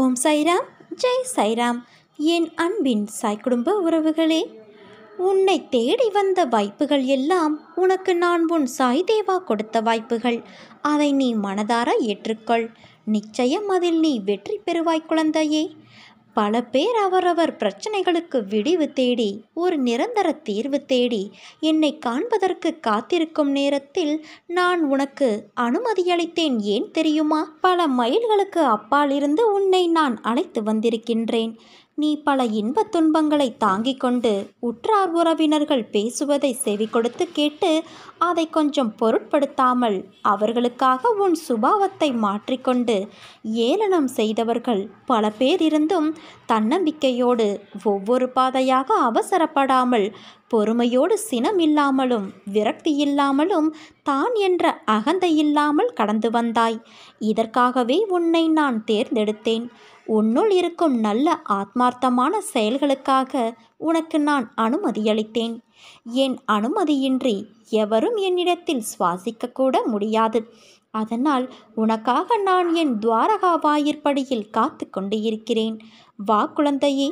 ஓம் சைராம் ஜெய் சைராம். என் அன்பின் சாய் குடும்ப உறவுகளே உன்னை தேடி வந்த வாய்ப்புகள் எல்லாம் உனக்கு நான் உன் சாய் தேவா கொடுத்த வாய்ப்புகள். அதை நீ மனதார ஏற்றுக்கொள். நிச்சயம் அதில் நீ வெற்றி பெறுவாய் குழந்தையே. பல பேர் அவரவர் பிரச்சனைகளுக்கு விடிவு தேடி ஒரு நிரந்தர தீர்வு தேடி என்னை காண்பதற்கு காத்திருக்கும் நேரத்தில் நான் உனக்கு அனுமதியளித்தேன் ஏன் தெரியுமா? பல மைல்களுக்கு அப்பாலிருந்து உன்னை நான் அழைத்து வந்திருக்கின்றேன். நீ பல இன்பத் துன்பங்களை தாங்கிக் கொண்டு உற்றார் உறவினர்கள் பேசுவதை செவி கொடுத்து கேட்டு அதை கொஞ்சம் பொருட்படுத்தாமல் அவர்களுக்காக உன் சுபாவத்தை மாற்றிக்கொண்டு ஏளனம் செய்தவர்கள் பல பேர் இருந்தும் தன்னம்பிக்கையோடு ஒவ்வொரு பாதையாக அவசரப்படாமல் பொறுமையோடு சினம் இல்லாமலும் விரக்தி இல்லாமலும் தான் என்ற அகந்தை இல்லாமல் கடந்து வந்தாய். இதற்காகவே உன்னை நான் தேர்ந்தெடுத்தேன். உன்னுள் இருக்கும் நல்ல ஆத்மார்த்தமான செயல்களுக்காக உனக்கு நான் அனுமதியளித்தேன். என் அனுமதியின்றி எவரும் என்னிடத்தில் சுவாசிக்கக்கூட முடியாது. அதனால் உனக்காக நான் என் துவாரகா வாயிற்படியில் காத்து கொண்டு இருக்கிறேன் வா குழந்தையே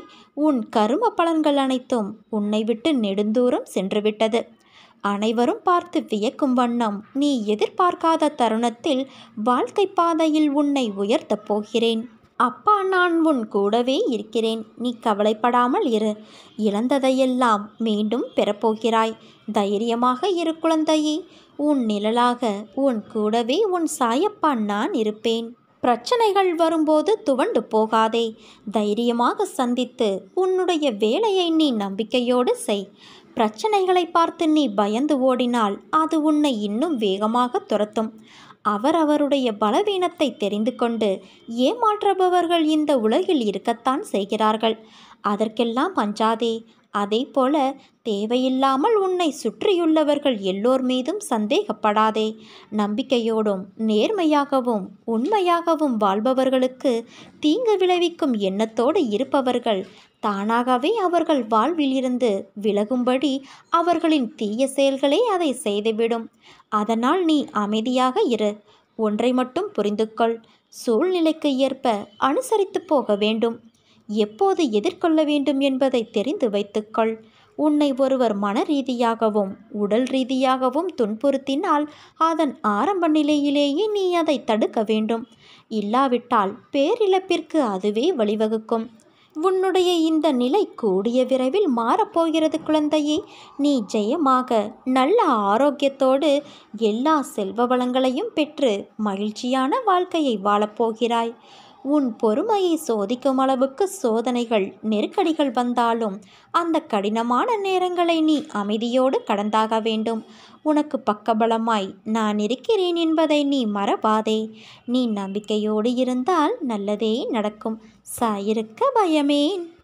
உன் கரும பலன்கள் அனைத்தும் உன்னை விட்டு நெடுந்தூரம் சென்றுவிட்டது. அனைவரும் பார்த்து வியக்கும் வண்ணம் நீ எதிர்பார்க்காத தருணத்தில் வாழ்க்கை பாதையில் உன்னை உயர்த்தப் போகிறேன். அப்பா நான் உன் கூடவே இருக்கிறேன். நீ கவலைப்படாமல் இரு. இழந்ததையெல்லாம் மீண்டும் பெறப்போகிறாய். தைரியமாக இரு குழந்தையே. உன் நிழலாக உன் கூடவே உன் சாயப்பா நான் இருப்பேன். பிரச்சனைகள் வரும்போது துவண்டு போகாதே. தைரியமாக சந்தித்து உன்னுடைய வேலையை நீ நம்பிக்கையோடு செய். பிரச்சனைகளை பார்த்து நீ பயந்து ஓடினால் அது உன்னை இன்னும் வேகமாக துரத்தும். அவர் அவருடைய பலவீனத்தை தெரிந்து கொண்டு ஏமாற்றுபவர்கள் இந்த உலகில் இருக்கத்தான் செய்கிறார்கள். அதற்கெல்லாம் பஞ்சாதே அதே போல தேவையில்லாமல் உன்னை சுற்றியுள்ளவர்கள் எல்லோர் மீதும் சந்தேகப்படாதே. நம்பிக்கையோடும் நேர்மையாகவும் உண்மையாகவும் வாழ்பவர்களுக்கு தீங்கு விளைவிக்கும் எண்ணத்தோடு இருப்பவர்கள் தானாகவே அவர்கள் வாழ்விலிருந்து விலகும்படி அவர்களின் தீய செயல்களே அதை செய்துவிடும். அதனால் நீ அமைதியாக இரு. ஒன்றை மட்டும் புரிந்து கொள் சூழ்நிலைக்கு ஏற்ப அனுசரித்து போக வேண்டும். எப்போது எதிர்கொள்ள வேண்டும் என்பதை தெரிந்து வைத்துக்கொள். உன்னை ஒருவர் மன ரீதியாகவும் உடல் ரீதியாகவும் துன்புறுத்தினால் அதன் ஆரம்ப நிலையிலேயே நீ அதை தடுக்க வேண்டும். இல்லாவிட்டால் பேரிழப்பிற்கு அதுவே வழிவகுக்கும். உன்னுடைய இந்த நிலை கூடிய விரைவில் மாறப்போகிறது குழந்தையே. நீ ஜெயமாக நல்ல ஆரோக்கியத்தோடு எல்லா செல்வ வளங்களையும் பெற்று மகிழ்ச்சியான வாழ்க்கையை வாழப்போகிறாய். உன் பொறுமையை சோதிக்கும் அளவுக்கு சோதனைகள் நெருக்கடிகள் வந்தாலும் அந்த கடினமான நேரங்களை நீ அமைதியோடு கடந்தாக வேண்டும். உனக்கு பக்கபலமாய் நான் இருக்கிறேன் என்பதை நீ மறவாதே. நீ நம்பிக்கையோடு இருந்தால் நல்லதே நடக்கும். சாயிருக்க பயமேன்.